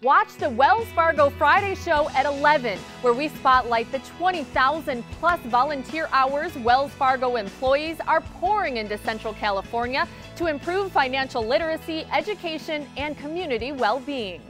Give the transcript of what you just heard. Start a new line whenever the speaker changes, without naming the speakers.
Watch the Wells Fargo Friday Show at 11, where we spotlight the 20,000 plus volunteer hours Wells Fargo employees are pouring into Central California to improve financial literacy, education, and community well being.